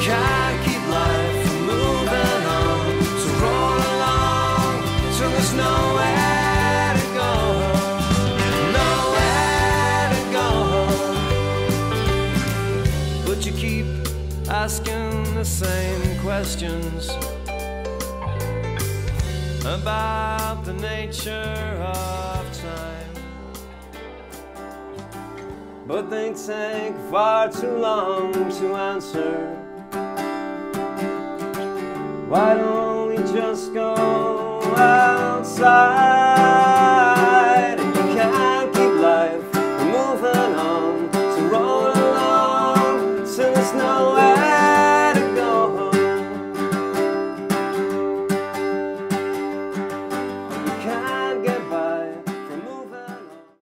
can't keep life from moving on. So roll along till there's nowhere to go. Nowhere to go. But you keep asking the same questions about the nature of time. But they take far too long to answer. Why don't we just go outside?